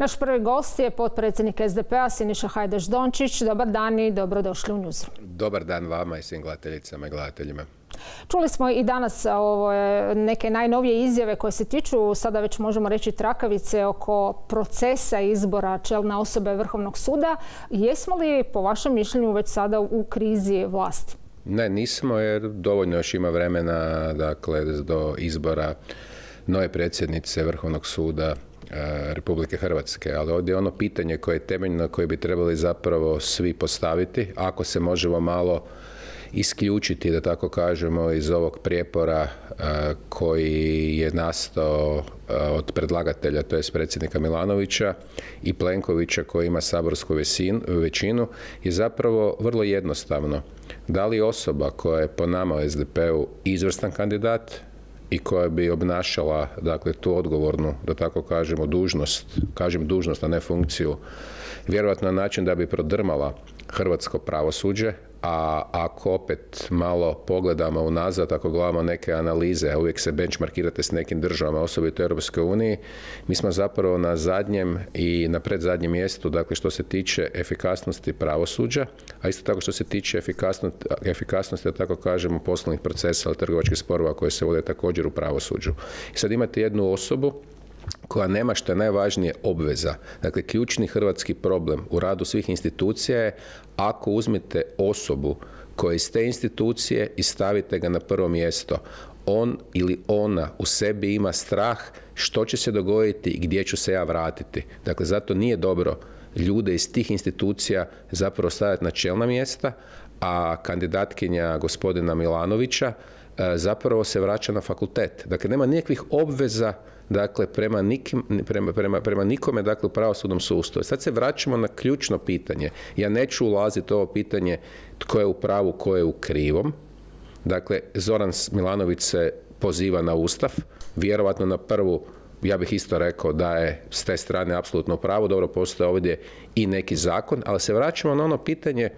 Naš prvi gost je potpredsjednik SDP-a Siniša Hajdeš-Dončić. Dobar dan i dobrodošli u Newsroom. Dobar dan vama i svim gledateljicama i gledateljima. Čuli smo i danas ovo, neke najnovije izjave koje se tiču, sada već možemo reći trakavice oko procesa izbora čelne osobe Vrhovnog suda. Jesmo li po vašem mišljenju već sada u krizi vlasti? Ne, nismo jer dovoljno još ima vremena dakle, do izbora nove predsjednice Vrhovnog suda Republike Hrvatske, ali ovdje je ono pitanje koje je temeljno koje bi trebali zapravo svi postaviti, ako se možemo malo isključiti, da tako kažemo, iz ovog prijepora e, koji je nastao e, od predlagatelja, to je predsjednika Milanovića i Plenkovića koji ima saborsku većinu, je zapravo vrlo jednostavno. Da li osoba koja je po nama u SDP-u izvrstan kandidat, i koja bi obnašala dakle tu odgovornu da tako kažemo dužnost, kažem dužnost a ne funkciju, vjerojatno na način da bi prodrmala hrvatsko pravosuđe, a ako opet malo pogledamo unazad, ako gledamo neke analize, a uvijek se benchmarkirate s nekim državama, osobito u Europskoj uniji, mi smo zapravo na zadnjem i na predzadnjem mjestu, dakle što se tiče efikasnosti pravosuđa, a isto tako što se tiče efikasnosti, efikasnosti da tako kažemo, poslovnih procesa ili trgovačkih sporova koje se vode također u pravosuđu. I sad imate jednu osobu koja nema što je najvažnije obveza. Dakle, ključni hrvatski problem u radu svih institucija je ako uzmete osobu koja iz te institucije i stavite ga na prvo mjesto, on ili ona u sebi ima strah što će se dogoditi i gdje ću se ja vratiti. Dakle, zato nije dobro ljude iz tih institucija zapravo staviti na čelna mjesta, a kandidatkinja gospodina Milanovića e, zapravo se vraća na fakultet. Dakle, nema nikakvih obveza dakle prema, nikim, prema, prema, prema nikome dakle u pravosudnom sustavu. Sad se vraćamo na ključno pitanje. Ja neću ulaziti u ovo pitanje tko je u pravu, tko je u krivom. Dakle, Zoran Milanović se poziva na Ustav, vjerovatno na prvu ja bih isto rekao da je s te strane apsolutno pravo, dobro postoje ovdje i neki zakon, ali se vraćamo na ono pitanje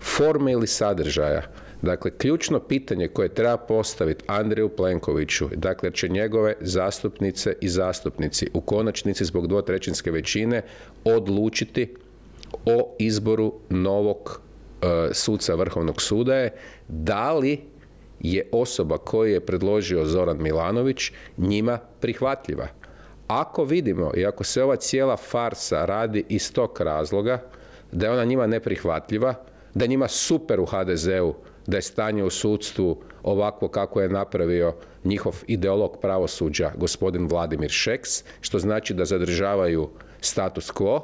forme ili sadržaja. Dakle, ključno pitanje koje treba postaviti Andreju Plenkoviću, dakle, će njegove zastupnice i zastupnici u konačnici zbog dvotrećinske većine odlučiti o izboru novog e, suca Vrhovnog suda je da li je osoba koju je predložio Zoran Milanović njima prihvatljiva. Ako vidimo i ako se ova cijela farsa radi iz tog razloga da je ona njima neprihvatljiva, da je njima super u HDZ-u da je stanje u sudstvu ovako kako je napravio njihov ideolog pravosuđa gospodin Vladimir Šeks, što znači da zadržavaju status quo.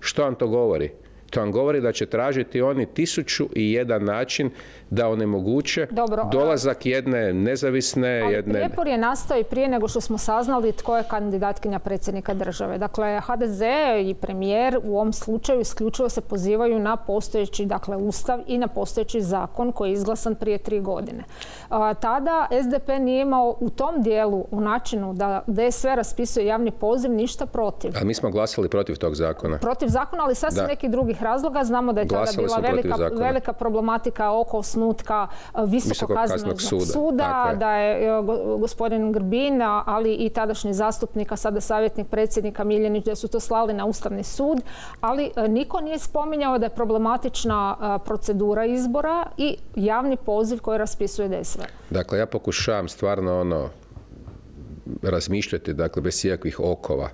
Što vam to govori? To vam govori da će tražiti oni tisuću i jedan način da onemoguće Dobro, dolazak jedne nezavisne... Ali jedne... prijepor je nastao i prije nego što smo saznali tko je kandidatkinja predsjednika države. Dakle, HDZ i premijer u ovom slučaju isključivo se pozivaju na postojeći dakle, ustav i na postojeći zakon koji je izglasan prije tri godine. tada SDP nije imao u tom dijelu, u načinu da DSV raspisuje javni poziv, ništa protiv. A mi smo glasali protiv tog zakona. Protiv zakona, ali sasvim nekih drugih razloga. Znamo da je tada bila velika, velika problematika oko osnutka e, Visokog kaznenog suda, da je e, gospodin Grbin, ali i tadašnji zastupnik, a sada savjetnik predsjednika Miljenić, da su to slali na Ustavni sud, ali e, niko nije spominjao da je problematična procedura izbora i javni poziv koji raspisuje DSV. Dakle, ja pokušavam stvarno ono razmišljati, dakle, bez ikakvih okova.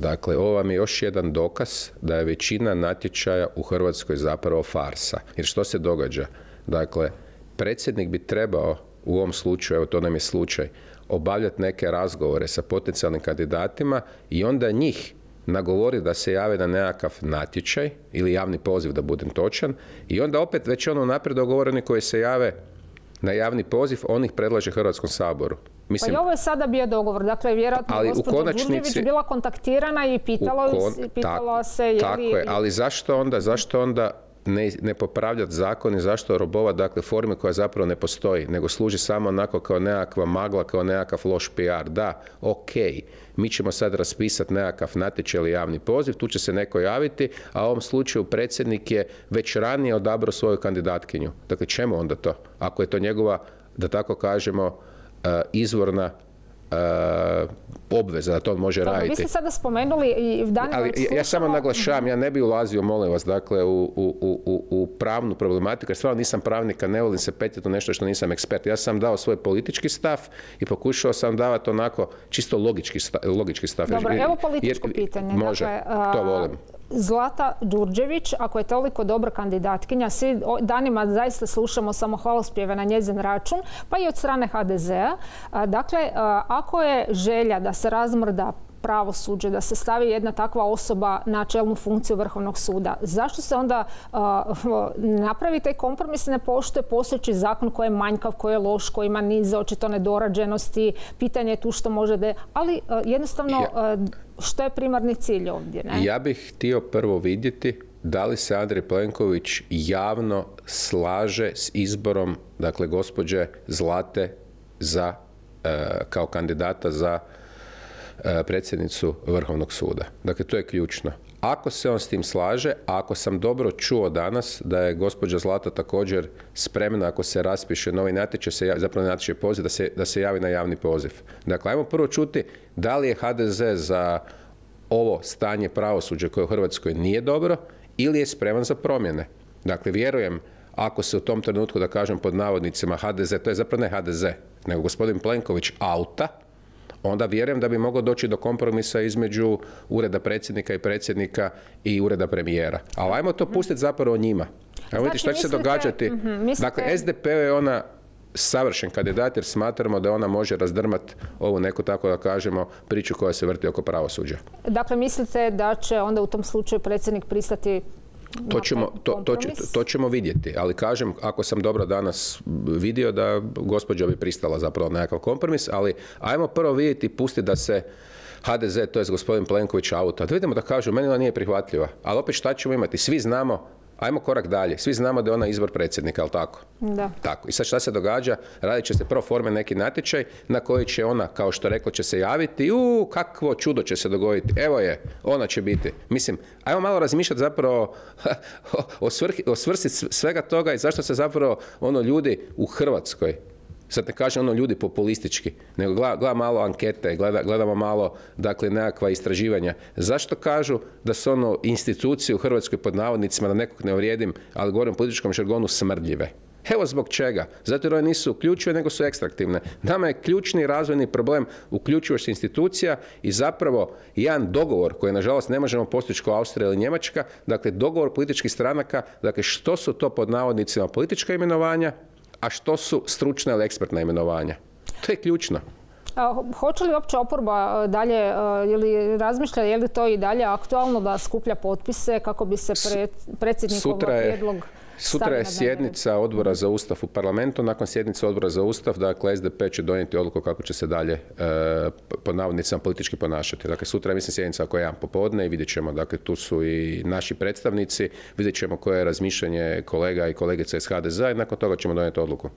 Dakle, ovo vam je još jedan dokaz da je većina natječaja u Hrvatskoj zapravo farsa. Jer što se događa? Dakle, predsjednik bi trebao u ovom slučaju, evo to nam je slučaj, obavljati neke razgovore sa potencijalnim kandidatima i onda njih nagovori da se jave na nekakav natječaj ili javni poziv da budem točan i onda opet već ono naprijed dogovoreni koji se jave na javni poziv, on ih predlaže Hrvatskom saboru. Mislim, pa i ovo je sada bio dogovor. Dakle, vjerojatno ali gospođa konačnici, bila kontaktirana i pitalo, pitalo se je Tako je, ali zašto onda, zašto onda ne, ne popravljati zakon i zašto robovat dakle forme koja zapravo ne postoji, nego služi samo onako kao nekakva magla, kao nekakav loš PR. Da, ok, mi ćemo sad raspisati nekakav natječaj ili javni poziv, tu će se neko javiti, a u ovom slučaju predsjednik je već ranije odabrao svoju kandidatkinju. Dakle, čemu onda to? Ako je to njegova, da tako kažemo, e, izvorna obveza da to može raditi. Vi ste sada spomenuli i Ali ja samo naglašavam, ja ne bi ulazio, molim vas, dakle, u, u, u, u pravnu problematiku, jer stvarno nisam pravnika, ne volim se petiti u nešto što nisam ekspert. Ja sam dao svoj politički stav i pokušao sam davati onako čisto logički stav. Logički stav. Dobro, evo političko pitanje. Može, dakle, to volim. Zlata Đurđević, ako je toliko dobra kandidatkinja, svi danima zaista slušamo samo hvalospjeve na njezin račun, pa i od strane HDZ-a. Dakle, ako je želja da se razmrda pravosuđe, da se stavi jedna takva osoba na čelnu funkciju Vrhovnog suda. Zašto se onda napravi taj kompromis ne poštuje postojeći zakon koji je manjkav, koji je loš, koji ima niz očito nedorađenosti, pitanje je tu što može da je, ali jednostavno što je primarni cilj ovdje? Ne? Ja bih htio prvo vidjeti da li se Andrej Plenković javno slaže s izborom, dakle, gospođe Zlate za, kao kandidata za predsjednicu Vrhovnog suda. Dakle, to je ključno. Ako se on s tim slaže, ako sam dobro čuo danas da je gospođa Zlata također spremna ako se raspiše novi natječaj, se, zapravo natječaj poziv, da se, da se javi na javni poziv. Dakle, ajmo prvo čuti da li je HDZ za ovo stanje pravosuđa koje u Hrvatskoj nije dobro ili je spreman za promjene. Dakle, vjerujem ako se u tom trenutku, da kažem pod navodnicima HDZ, to je zapravo ne HDZ, nego gospodin Plenković auta, onda vjerujem da bi moglo doći do kompromisa između ureda predsjednika i predsjednika i ureda premijera. Ali ajmo to pustiti zapravo njima. Ajmo vidjeti što će se događati. Mhm, dakle, SDP je ona savršen kandidat jer smatramo da ona može razdrmat ovu neku tako da kažemo priču koja se vrti oko pravosuđa. Dakle, mislite da će onda u tom slučaju predsjednik pristati to ćemo, to, to, to, ćemo vidjeti, ali kažem, ako sam dobro danas vidio da gospođa bi pristala zapravo na nekakav kompromis, ali ajmo prvo vidjeti, pusti da se HDZ, to je gospodin Plenković auto. Da vidimo da kažu, meni ona nije prihvatljiva, ali opet šta ćemo imati? Svi znamo Ajmo korak dalje. Svi znamo da je ona izbor predsjednika, ali tako? Da. Tako. I sad šta se događa? Radit će se pro forme neki natječaj na koji će ona, kao što rekla, će se javiti i u kakvo čudo će se dogoditi. Evo je, ona će biti. Mislim, ajmo malo razmišljati zapravo o, svrhi, o svrsi svega toga i zašto se zapravo ono ljudi u Hrvatskoj sad ne kažem ono ljudi populistički, nego gleda, malo ankete, gleda, gledamo malo dakle nekakva istraživanja. Zašto kažu da su ono institucije u Hrvatskoj pod navodnicima, da nekog ne uvrijedim, ali govorim o političkom žargonu smrdljive? Evo zbog čega. Zato jer one nisu uključive, nego su ekstraktivne. Nama je ključni razvojni problem uključivost institucija i zapravo jedan dogovor koji nažalost ne možemo postići kao Austrija ili Njemačka, dakle dogovor političkih stranaka, dakle što su to pod navodnicima politička imenovanja, a što su stručna ili ekspertna imenovanja. To je ključno. A, hoće li uopće oporba dalje, ili razmišlja je li to i dalje aktualno da skuplja potpise kako bi se predsjednikov prijedlog Sutra je sjednica odbora za Ustav u parlamentu. Nakon sjednice odbora za Ustav, dakle, SDP će donijeti odluku kako će se dalje e, pod navodnicama politički ponašati. Dakle, sutra je, mislim, sjednica je jedan popodne i vidjet ćemo, dakle, tu su i naši predstavnici, vidjet ćemo koje je razmišljanje kolega i kolegica iz HDZ-a i nakon toga ćemo donijeti odluku.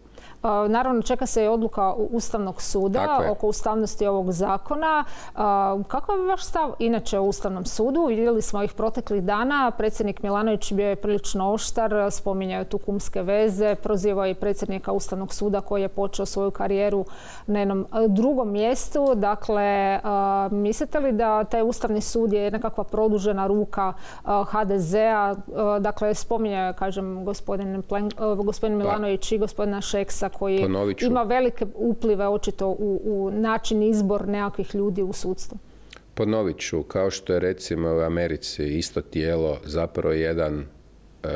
Naravno, čeka se i odluka Ustavnog suda oko ustavnosti ovog zakona. Kakav je vaš stav inače u Ustavnom sudu? Vidjeli smo ih proteklih dana. Predsjednik Milanović bio je prilično oštar, spominjaju tu kumske veze, prozivao je predsjednika Ustavnog suda koji je počeo svoju karijeru na jednom drugom mjestu. Dakle, mislite li da taj Ustavni sud je nekakva produžena ruka HDZ-a? Dakle, spominje, kažem, gospodin, gospodin pa- Milanović i gospodina Šeksa koji ima velike uplive očito u, u način izbor nekakvih ljudi u sudstvu. Ponovit ću, kao što je recimo u Americi isto tijelo zapravo jedan e,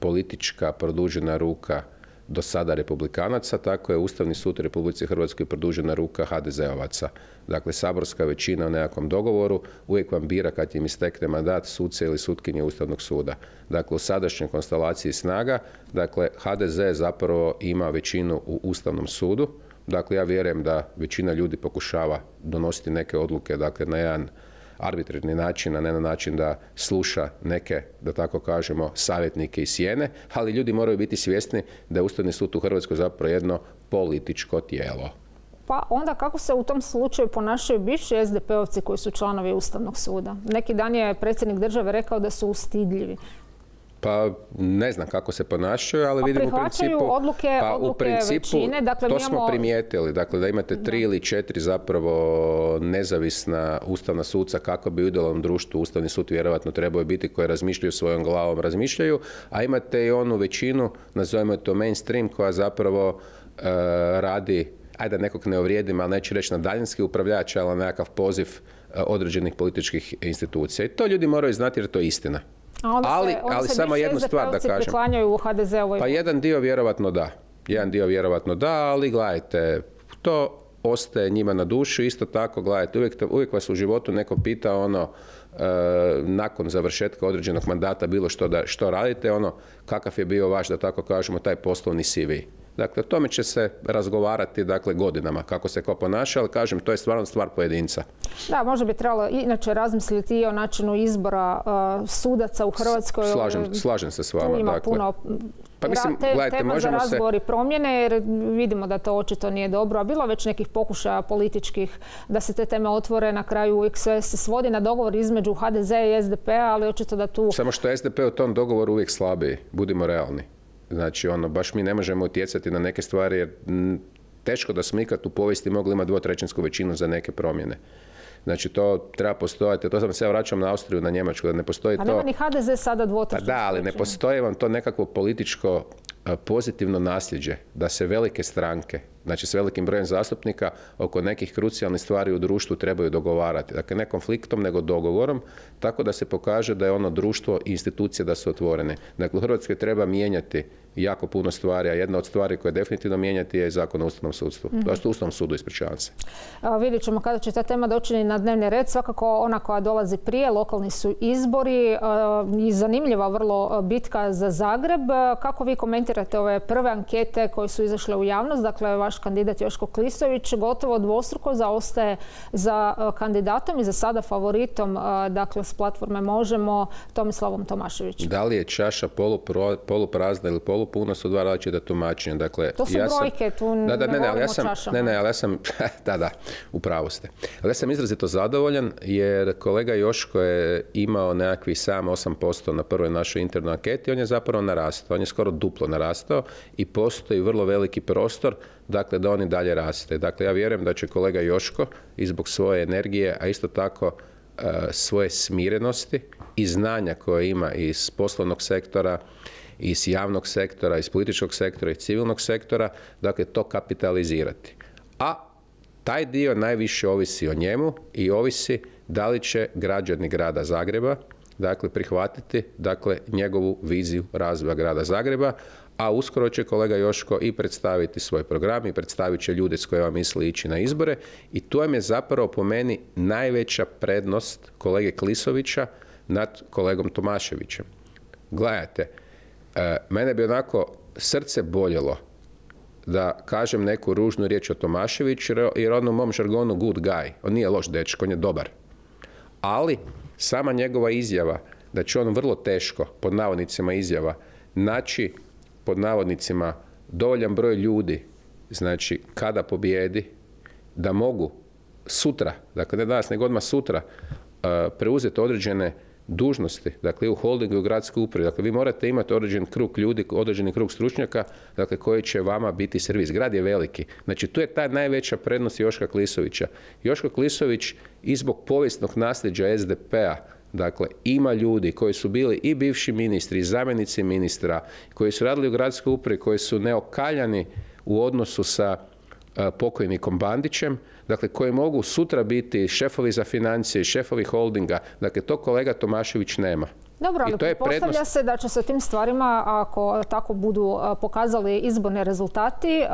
politička produžena ruka do sada republikanaca, tako je Ustavni sud u Republici Hrvatskoj produžena ruka HDZ-ovaca. Dakle, saborska većina u nekakvom dogovoru uvijek vam bira kad im istekne mandat suce ili sutkinje Ustavnog suda. Dakle, u sadašnjoj konstelaciji snaga, dakle, HDZ zapravo ima većinu u Ustavnom sudu. Dakle, ja vjerujem da većina ljudi pokušava donositi neke odluke, dakle, na jedan arbitrarni način, a ne na način da sluša neke, da tako kažemo, savjetnike i sjene, ali ljudi moraju biti svjesni da je Ustavni sud u Hrvatskoj zapravo jedno političko tijelo. Pa onda kako se u tom slučaju ponašaju bivši SDP-ovci koji su članovi Ustavnog suda? Neki dan je predsjednik države rekao da su ustidljivi. Pa ne znam kako se ponašaju, ali pa vidimo u principu... odluke, pa u principu, većine, dakle to smo primijetili, dakle da imate tri ili četiri zapravo nezavisna ustavna suca kako bi u idealnom društvu Ustavni sud vjerojatno trebao biti koji razmišljaju svojom glavom, razmišljaju, a imate i onu većinu, nazovemo to mainstream, koja zapravo e, radi, ajde da nekog ne ovrijedim, ali neću reći na daljinski upravljač, ali nekakav poziv e, određenih političkih institucija. I to ljudi moraju znati jer to je istina ali, ali samo jednu stvar da kažem. u HDZ Pa jedan dio vjerovatno da. Jedan dio vjerovatno da, ali gledajte, to ostaje njima na duši. Isto tako, gledajte, uvijek, uvijek vas u životu neko pita ono, e, nakon završetka određenog mandata bilo što, da, što radite, ono, kakav je bio vaš, da tako kažemo, taj poslovni CV. Dakle, o tome će se razgovarati dakle, godinama kako se ko ponaša, ali kažem, to je stvarno stvar pojedinca. Da, možda bi trebalo inače razmisliti i o načinu izbora uh, sudaca u Hrvatskoj. Slažem, slažem se s vama. Ima dakle. puno pa mislim, te, gledajte, tema za razgovor i promjene, jer vidimo da to očito nije dobro, a bilo već nekih pokušaja političkih da se te teme otvore, na kraju uvijek sve se svodi na dogovor između HDZ i SDP-a, ali očito da tu... Samo što je SDP u tom dogovoru uvijek slabiji, budimo realni. Znači, ono, baš mi ne možemo utjecati na neke stvari jer teško da smo ikad u povijesti mogli imati dvotrećinsku većinu za neke promjene. Znači to treba postojati, to sam se ja vraćam na Austriju, na Njemačku, da ne postoji to... A nema ni HDZ sada dvotrećinsku Pa da, ali ne postoji vam to nekakvo političko pozitivno nasljeđe da se velike stranke, znači s velikim brojem zastupnika oko nekih krucijalnih stvari u društvu trebaju dogovarati. Dakle, ne konfliktom, nego dogovorom, tako da se pokaže da je ono društvo i institucije da su otvorene. Dakle, u Hrvatskoj treba mijenjati jako puno stvari, a jedna od stvari koje definitivno mijenjati je zakon o ustavnom sudstvu. Mm -hmm. Ustavnom sudu, ispričavam se. vidjet ćemo kada će ta tema doći na dnevni red. Svakako ona koja dolazi prije, lokalni su izbori i zanimljiva vrlo bitka za Zagreb. Kako vi komentirate ove prve ankete koje su izašle u javnost? Dakle, vaš kandidat Joško Klisović gotovo dvostruko zaostaje za kandidatom i za sada favoritom, dakle, s platforme Možemo, Tomislavom Tomaševićem. Da li je čaša poluprazna ili polu puno su dva različita tumačenja. Dakle, to su ja brojke, tu da, da, ne, ne, ali ja sam, ne, ne, ali ja sam, da, da, u pravu ste. Ali ja sam izrazito zadovoljan jer kolega Joško je imao nekakvih 7-8% na prvoj našoj internoj anketi, on je zapravo narastao, on je skoro duplo narastao i postoji vrlo veliki prostor dakle da on i dalje raste. Dakle, ja vjerujem da će kolega Joško i zbog svoje energije, a isto tako e, svoje smirenosti i znanja koje ima iz poslovnog sektora, iz javnog sektora, iz političkog sektora, iz civilnog sektora, dakle to kapitalizirati. A taj dio najviše ovisi o njemu i ovisi da li će građani grada Zagreba dakle prihvatiti dakle njegovu viziju razvoja grada Zagreba, a uskoro će kolega Joško i predstaviti svoj program i predstavit će ljude s kojima misli ići na izbore i tu je zapravo po meni najveća prednost kolege Klisovića nad kolegom Tomaševićem. Gledajte, mene bi onako srce boljelo da kažem neku ružnu riječ o Tomaševiću, jer on u mom žargonu good guy. On nije loš dečko, on je dobar. Ali, sama njegova izjava da će on vrlo teško, pod navodnicima izjava, naći, pod navodnicima, dovoljan broj ljudi, znači, kada pobijedi, da mogu sutra, dakle ne danas, nego odmah sutra, e, preuzeti određene dužnosti, dakle u holdingu i u gradskoj upravi. Dakle, vi morate imati određen krug ljudi, određeni krug stručnjaka, dakle, koji će vama biti servis. Grad je veliki. Znači, tu je ta najveća prednost Joška Klisovića. Joško Klisović i zbog povijesnog nasljeđa SDP-a, Dakle, ima ljudi koji su bili i bivši ministri, i zamjenici ministra, koji su radili u gradskoj upravi, koji su neokaljani u odnosu sa pokojnikom Bandićem, dakle koji mogu sutra biti šefovi za financije, šefovi holdinga, dakle to kolega Tomašević nema. Dobro, ali pretpostavlja se da će se tim stvarima, ako tako budu pokazali izborni rezultati,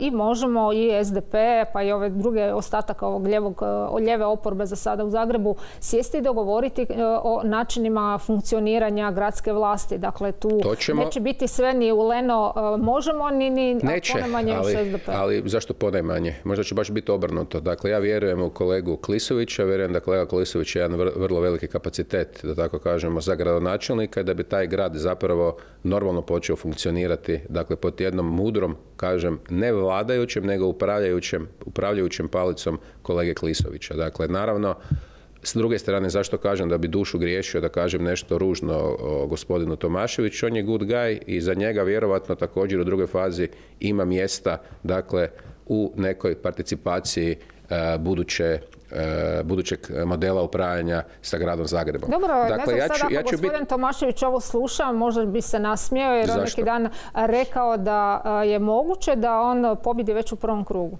i možemo i SDP, pa i ove druge ostataka ovog ljevog, lijeve oporbe za sada u Zagrebu, sjesti i dogovoriti o načinima funkcioniranja gradske vlasti. Dakle, tu neće biti sve ni u Leno možemo, ni, ni neće, ponajmanje ali, SDP. Ali zašto ponajmanje? Možda će baš biti obrnuto. Dakle, ja vjerujem u kolegu Klisovića, vjerujem da kolega Klisović je jedan vrlo veliki kapacitet, da tako kažemo, za gradonačelnika i da bi taj grad zapravo normalno počeo funkcionirati, dakle pod jednom mudrom, kažem, ne vladajućem, nego upravljajućem, upravljajućem palicom kolege Klisovića. Dakle, naravno, S druge strane, zašto kažem da bi dušu griješio da kažem nešto ružno o gospodinu Tomaševiću, on je good guy i za njega vjerovatno također u drugoj fazi ima mjesta, dakle, u nekoj participaciji e, buduće budućeg modela upravljanja sa gradom Zagrebom. Dobro, dakle, ne znam ja ću, sad ako gospodin Tomašević ovo sluša, možda bi se nasmio jer on neki dan rekao da je moguće da on pobjedi već u prvom krugu.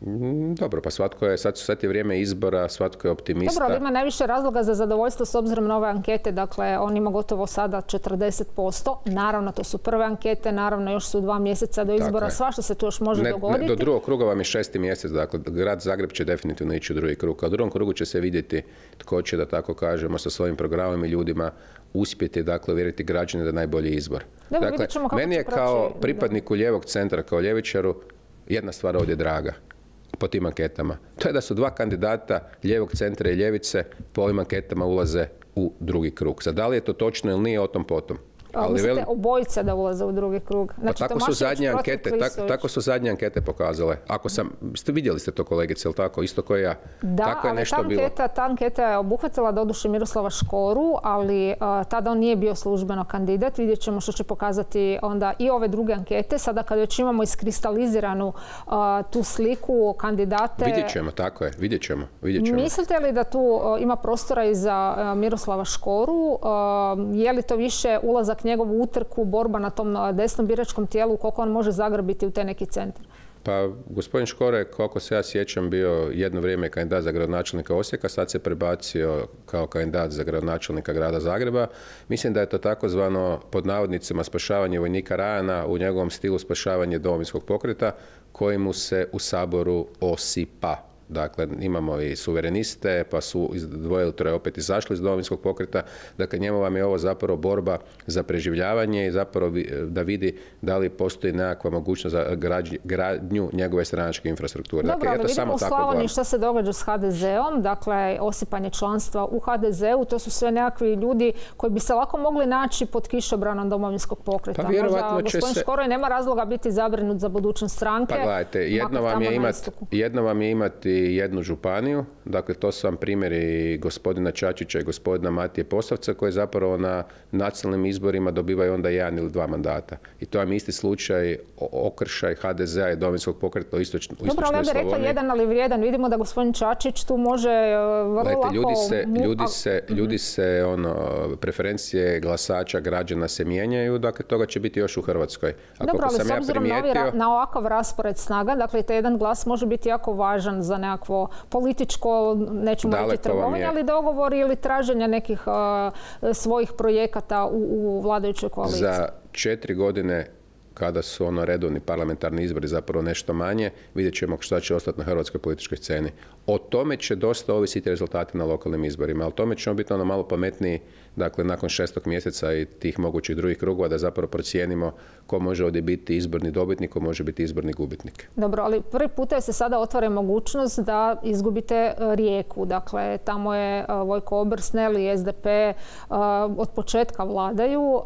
Mm, dobro, pa svatko je, sad, sad je vrijeme izbora, svatko je optimista. Dobro, ali ima najviše razloga za zadovoljstvo s obzirom na ove ankete, dakle on ima gotovo sada 40%. Naravno, to su prve ankete, naravno još su dva mjeseca do izbora, svašta se tu još može dogoditi. do drugog kruga vam je šesti mjesec, dakle grad Zagreb će definitivno ići u drugi krug, a u drugom krugu će se vidjeti tko će, da tako kažemo, sa svojim programom i ljudima uspjeti, dakle, uvjeriti građane da je najbolji izbor. dakle, meni je kao pripadniku lijevog centra, kao ljevičaru, jedna stvar ovdje draga po tim anketama. To je da su dva kandidata lijevog centra i ljevice po ovim anketama ulaze u drugi krug. Sad, da li je to točno ili nije, o tom potom. Ali mislite obojica da ulaze u drugi krug? Pa znači, pa tako su zadnje ankete, tako, su zadnje ankete pokazale. Ako sam, ste vidjeli ste to kolegice, jel tako? Isto kao ja. Da, tako je ali nešto ta, anketa, ta anketa je obuhvatila doduše Miroslava Škoru, ali tada on nije bio službeno kandidat. Vidjet ćemo što će pokazati onda i ove druge ankete. Sada kad već imamo iskristaliziranu tu sliku kandidate... Vidjet ćemo, tako je. Vidjet ćemo. Vidjet ćemo. Mislite li da tu ima prostora i za Miroslava Škoru? je li to više ulazak njegovu utrku, borba na tom desnom biračkom tijelu, koliko on može zagrabiti u te neki centar? Pa, gospodin Škore, koliko se ja sjećam, bio jedno vrijeme kandidat za gradonačelnika Osijeka, sad se prebacio kao kandidat za gradonačelnika grada Zagreba. Mislim da je to takozvano, pod navodnicima, spašavanje vojnika Rajana u njegovom stilu spašavanje domovinskog pokreta, koji mu se u Saboru osipa Dakle, imamo i suvereniste, pa su dvoje ili troje opet izašli iz domovinskog pokreta. Dakle, njemu vam je ovo zapravo borba za preživljavanje i zapravo da vidi da li postoji nekakva mogućnost za gradnju njegove stranačke infrastrukture. Dobro, dakle, ali vidimo samo u Slavoniji što se događa s HDZ-om, dakle, osipanje članstva u HDZ-u, to su sve nekakvi ljudi koji bi se lako mogli naći pod kišobranom domovinskog pokreta. Pa vjerovatno će se... Škoroj nema razloga biti zabrinut za budućnost stranke. Pa gledajte, jedno vam, je imati, jednu županiju. Dakle, to su vam primjeri gospodina Čačića i gospodina Matije Posavca koji zapravo na nacionalnim izborima dobivaju onda jedan ili dva mandata. I to vam je isti slučaj okršaj HDZ-a i Domovinskog pokreta u istočnoj Dobro, ali ja bih rekla jedan ali vrijedan. Vidimo da gospodin Čačić tu može e, vrlo lako... Ljudi se, ljudi se, mhm. ljudi se ono, preferencije glasača građana se mijenjaju, dakle toga će biti još u Hrvatskoj. A Dobro, ali s obzirom ja na, na ovakav raspored snaga, dakle taj jedan glas može biti jako važan za nekakvo političko, nećemo reći trgovanje, ali dogovor ili traženja nekih svojih projekata u, u vladajućoj koaliciji. Za četiri godine kada su ono redovni parlamentarni izbori zapravo nešto manje, vidjet ćemo što će ostati na hrvatskoj političkoj sceni. O tome će dosta ovisiti rezultati na lokalnim izborima, ali tome ćemo biti ono malo pametniji, dakle nakon šestog mjeseca i tih mogućih drugih krugova da zapravo procijenimo ko može ovdje biti izborni dobitnik, ko može biti izborni gubitnik. Dobro, ali prvi puta se sada otvara mogućnost da izgubite e, rijeku. Dakle, tamo je e, Vojko Obrsnel i SDP e, od početka vladaju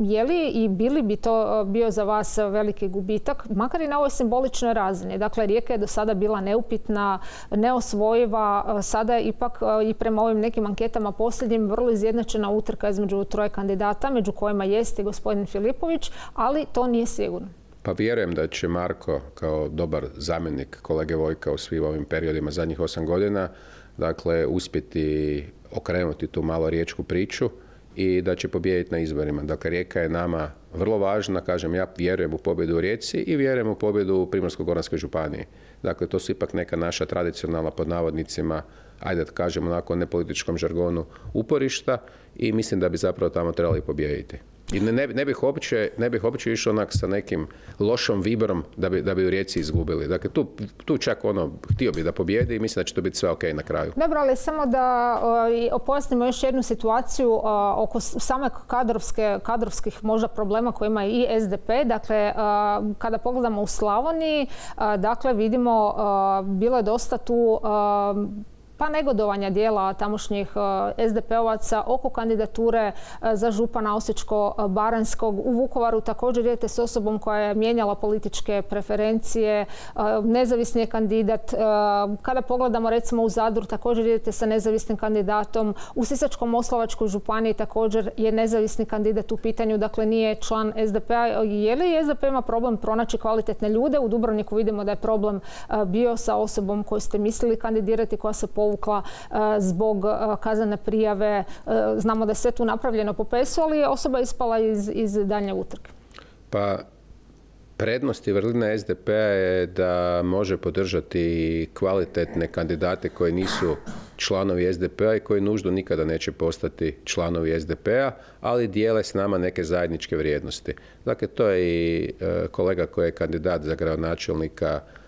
je li i bili bi to bio za vas veliki gubitak, makar i na ovoj simboličnoj razini? Dakle, Rijeka je do sada bila neupitna, neosvojiva, sada je ipak i prema ovim nekim anketama posljednjim vrlo izjednačena utrka između troje kandidata, među kojima jest i gospodin Filipović, ali to nije sigurno. Pa vjerujem da će Marko kao dobar zamjenik kolege Vojka u svim ovim periodima zadnjih osam godina dakle uspjeti okrenuti tu malo riječku priču i da će pobijediti na izborima. Dakle, Rijeka je nama vrlo važna, kažem, ja vjerujem u pobjedu u Rijeci i vjerujem u pobjedu u Primorsko-Goranskoj županiji. Dakle, to su ipak neka naša tradicionalna, pod navodnicima, ajde da kažemo onako nepolitičkom žargonu, uporišta i mislim da bi zapravo tamo trebali pobijediti. I ne, ne, bih uopće, ne bih uopće išao onak sa nekim lošom vibrom da bi, da bi u Rijeci izgubili. Dakle, tu, tu čak ono, htio bi da pobjedi i mislim da će to biti sve ok na kraju. Dobro, ali samo da uh, pojasnimo još jednu situaciju oko same kadrovske, kadrovskih možda problema koje ima i SDP. Dakle, kada pogledamo u Slavoniji, dakle, vidimo, bilo je dosta tu pa negodovanja dijela tamošnjih SDP-ovaca oko kandidature za župana Osječko-Baranskog. U Vukovaru također idete s osobom koja je mijenjala političke preferencije, nezavisni je kandidat. Kada pogledamo recimo u Zadru također idete sa nezavisnim kandidatom. U Sisačko-Moslavačkoj županiji također je nezavisni kandidat u pitanju, dakle nije član SDP-a. Je li SDP ima problem pronaći kvalitetne ljude? U Dubrovniku vidimo da je problem bio sa osobom koju ste mislili kandidirati, koja se povukla zbog kazane prijave. Znamo da je sve tu napravljeno po pesu, ali je osoba ispala iz, iz daljnje utrke. Pa Prednost i vrlina SDP-a je da može podržati kvalitetne kandidate koji nisu članovi SDP-a i koji nužno nikada neće postati članovi SDP-a, ali dijele s nama neke zajedničke vrijednosti. Dakle, to je i e, kolega koji je kandidat za gradonačelnika e,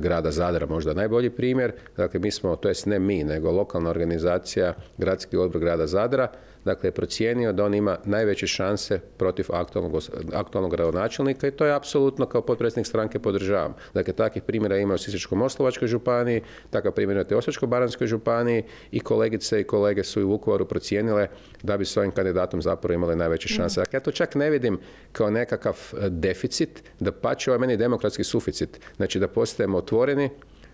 grada Zadra možda najbolji primjer. Dakle, mi smo, to jest ne mi, nego lokalna organizacija, gradski odbor grada Zadra, dakle je procijenio da on ima najveće šanse protiv aktualnog, aktualnog gradonačelnika i to je apsolutno kao potpredsjednik stranke podržavam. Dakle, takvih primjera ima u Sisačko-Moslavačkoj županiji, takav primjer imate u Osječko-Baranskoj županiji i kolegice i kolege su i u Vukovaru procijenile da bi s ovim kandidatom zapravo imali najveće šanse. Dakle, ja to čak ne vidim kao nekakav e, deficit, da pače ovaj meni demokratski suficit. Znači da postajemo otvoreni,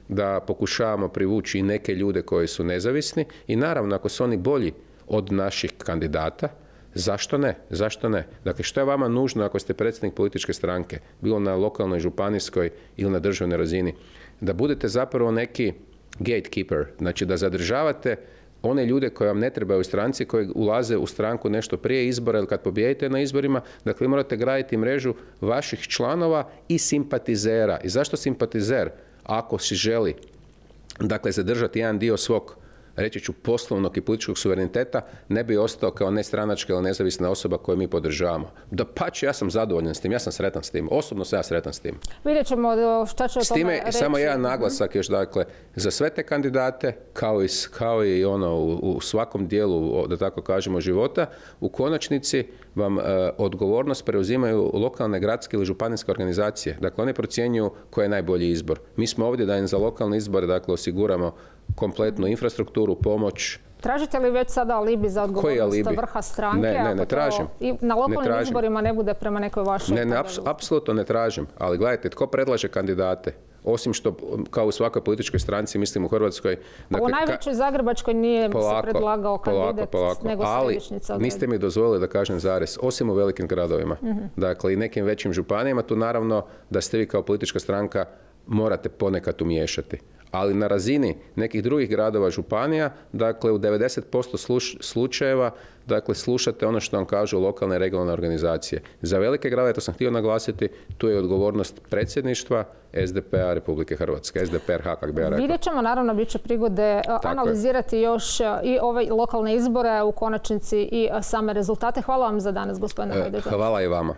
da pokušavamo privući i neke ljude koji su nezavisni i naravno ako su oni bolji od naših kandidata, zašto ne? Zašto ne? Dakle, što je vama nužno ako ste predsjednik političke stranke, bilo na lokalnoj, županijskoj ili na državnoj razini, da budete zapravo neki gatekeeper, znači da zadržavate one ljude koje vam ne trebaju u stranci, koji ulaze u stranku nešto prije izbora ili kad pobijedite na izborima, dakle morate graditi mrežu vaših članova i simpatizera. I zašto simpatizer? Ako si želi dakle zadržati jedan dio svog reći ću poslovnog i političkog suvereniteta ne bi ostao kao nestranačka ili nezavisna osoba koju mi podržavamo. Da pače, ja sam zadovoljan s tim, ja sam sretan s tim. Osobno sam ja sretan s tim. Vidjet ćemo šta će S time samo jedan naglasak još, dakle, za sve te kandidate, kao i, kao i ono u, svakom dijelu, da tako kažemo, života, u konačnici vam e, odgovornost preuzimaju lokalne, gradske ili županijske organizacije. Dakle, one procjenjuju koji je najbolji izbor. Mi smo ovdje da im za lokalne izbore dakle, osiguramo kompletnu infrastrukturu, pomoć. Tražite li već sada alibi za odgovornost vrha stranke? Ne, ne, ne tražim. I na lokalnim izborima ne bude prema nekoj vašoj Ne, ne, apsolutno ne tražim. Ali gledajte, tko predlaže kandidate? Osim što, kao u svakoj političkoj stranci, mislim u Hrvatskoj... Dakle, u najvećoj Zagrebačkoj nije se predlagao kandidat, polako, nego Ali niste mi dozvolili da kažem zarez, osim u velikim gradovima. Mhm. Dakle, i nekim većim županijama, tu naravno da ste vi kao politička stranka morate ponekad umiješati ali na razini nekih drugih gradova županija, dakle u 90% slučajeva dakle slušate ono što vam kažu lokalne i regionalne organizacije. Za velike gradove, to sam htio naglasiti, tu je odgovornost predsjedništva SDP-a Republike Hrvatske, SDPRH, kak bi ja rekao. Vidjet ćemo, naravno, bit će prigode analizirati još i ove lokalne izbore, u konačnici i same rezultate. Hvala vam za danas, gospodine e, Hvala i vama.